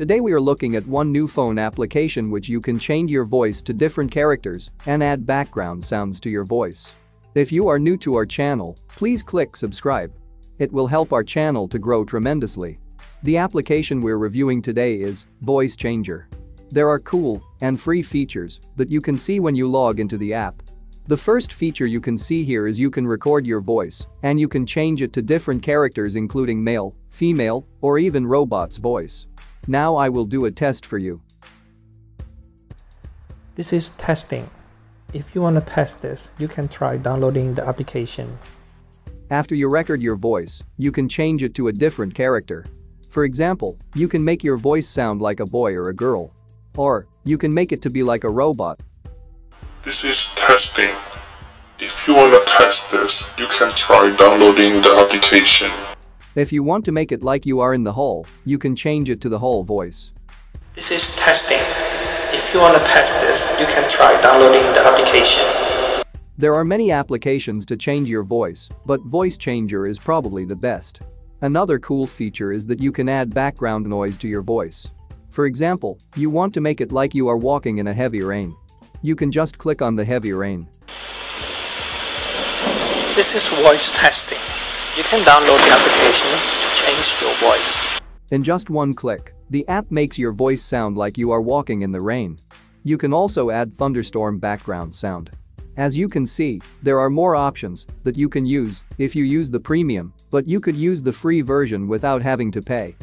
Today we are looking at one new phone application which you can change your voice to different characters and add background sounds to your voice. If you are new to our channel, please click subscribe. It will help our channel to grow tremendously. The application we're reviewing today is Voice Changer. There are cool and free features that you can see when you log into the app. The first feature you can see here is you can record your voice and you can change it to different characters including male, female, or even robot's voice. Now I will do a test for you. This is testing. If you want to test this, you can try downloading the application. After you record your voice, you can change it to a different character. For example, you can make your voice sound like a boy or a girl. Or, you can make it to be like a robot. This is testing. If you want to test this, you can try downloading the application. If you want to make it like you are in the hall, you can change it to the hall voice. This is testing. If you want to test this, you can try downloading the application. There are many applications to change your voice, but Voice Changer is probably the best. Another cool feature is that you can add background noise to your voice. For example, you want to make it like you are walking in a heavy rain. You can just click on the heavy rain. This is voice testing. You can download the application to change your voice. In just one click, the app makes your voice sound like you are walking in the rain. You can also add thunderstorm background sound. As you can see, there are more options that you can use if you use the premium, but you could use the free version without having to pay.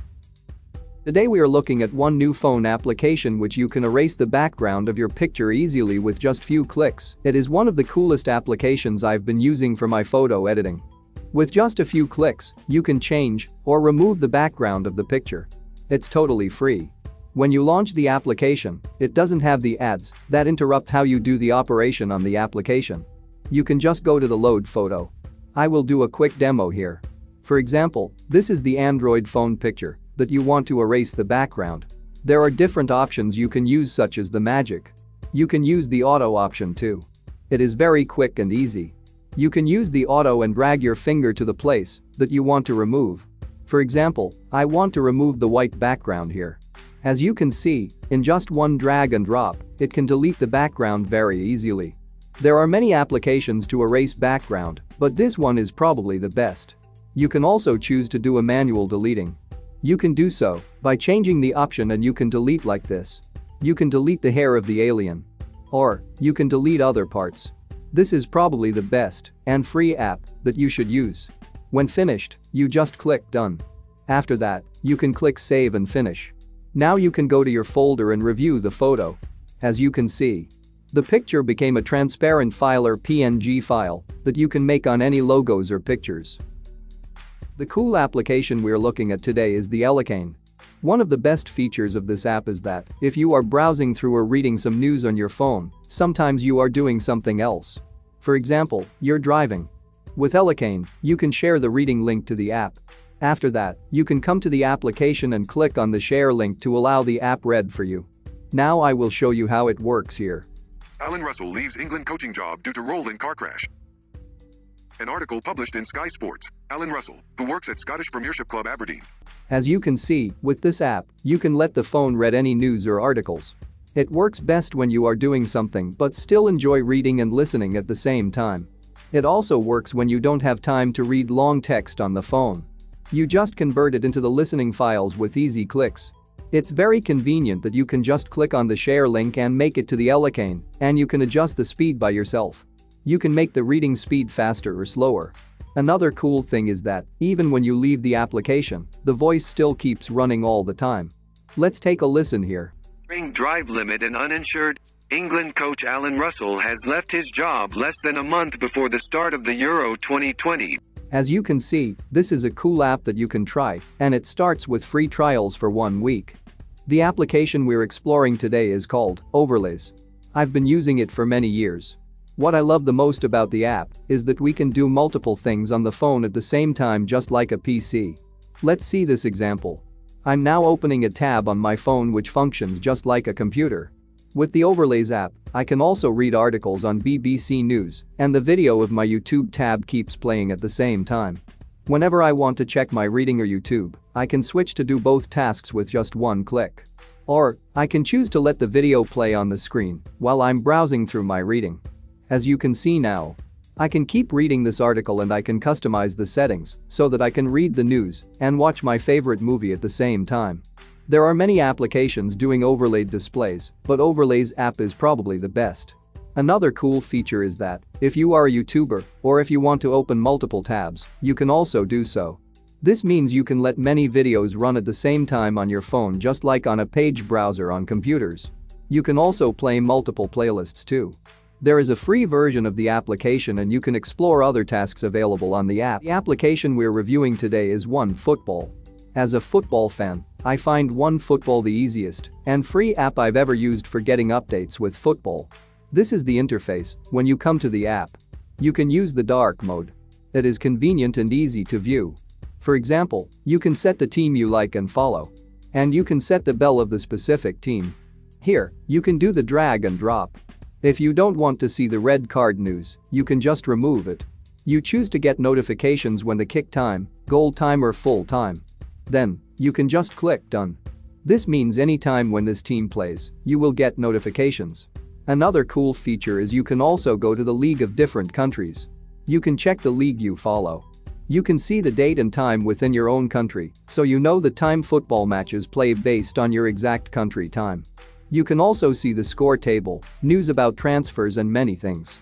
Today we are looking at one new phone application which you can erase the background of your picture easily with just few clicks. It is one of the coolest applications I've been using for my photo editing. With just a few clicks, you can change or remove the background of the picture. It's totally free. When you launch the application, it doesn't have the ads that interrupt how you do the operation on the application. You can just go to the load photo. I will do a quick demo here. For example, this is the Android phone picture that you want to erase the background. There are different options you can use such as the magic. You can use the auto option too. It is very quick and easy. You can use the auto and drag your finger to the place that you want to remove. For example, I want to remove the white background here. As you can see, in just one drag and drop, it can delete the background very easily. There are many applications to erase background, but this one is probably the best. You can also choose to do a manual deleting. You can do so by changing the option and you can delete like this. You can delete the hair of the alien. Or, you can delete other parts. This is probably the best and free app that you should use. When finished, you just click done. After that, you can click save and finish. Now you can go to your folder and review the photo. As you can see, the picture became a transparent file or PNG file that you can make on any logos or pictures. The cool application we're looking at today is the Elocaine. One of the best features of this app is that if you are browsing through or reading some news on your phone, sometimes you are doing something else. For example, you're driving. With Elocaine, you can share the reading link to the app. After that, you can come to the application and click on the share link to allow the app read for you. Now I will show you how it works here. Allan Russell leaves England coaching job due to role in car crash. An article published in Sky Sports. Allan Russell, who works at Scottish Premiership Club Aberdeen. As you can see, with this app, you can let the phone read any news or articles. It works best when you are doing something but still enjoy reading and listening at the same time. It also works when you don't have time to read long text on the phone. You just convert it into the listening files with easy clicks. It's very convenient that you can just click on the share link and make it to the Elocaine, and you can adjust the speed by yourself. You can make the reading speed faster or slower. Another cool thing is that, even when you leave the application, the voice still keeps running all the time. Let's take a listen here. Ring drive limit and uninsured. England coach Allan Russell has left his job less than a month before the start of the Euro 2020. As you can see, this is a cool app that you can try, and it starts with free trials for one week. The application we're exploring today is called Overlays. I've been using it for many years. What I love the most about the app is that we can do multiple things on the phone at the same time just like a PC. Let's see this example. I'm now opening a tab on my phone which functions just like a computer. With the Overlays app, I can also read articles on BBC News, and the video of my YouTube tab keeps playing at the same time. Whenever I want to check my reading or YouTube, I can switch to do both tasks with just one click. Or, I can choose to let the video play on the screen while I'm browsing through my reading. As you can see now, I can keep reading this article and I can customize the settings so that I can read the news and watch my favorite movie at the same time. There are many applications doing overlaid displays, but Overlays app is probably the best. Another cool feature is that, if you are a YouTuber, or if you want to open multiple tabs, you can also do so. This means you can let many videos run at the same time on your phone just like on a page browser on computers. You can also play multiple playlists too. There is a free version of the application and you can explore other tasks available on the app. The application we're reviewing today is OneFootball. As a football fan, I find OneFootball the easiest and free app I've ever used for getting updates with football. This is the interface when you come to the app. You can use the dark mode. It is convenient and easy to view. For example, you can set the team you like and follow. And you can set the bell of the specific team. Here, you can do the drag and drop. If you don't want to see the red card news, you can just remove it. You choose to get notifications when the kick time, goal time or full time. Then, you can just click done. This means anytime when this team plays, you will get notifications. Another cool feature is you can also go to the league of different countries. You can check the league you follow. You can see the date and time within your own country, so you know the time football matches play based on your exact country time. You can also see the score table, news about transfers and many things.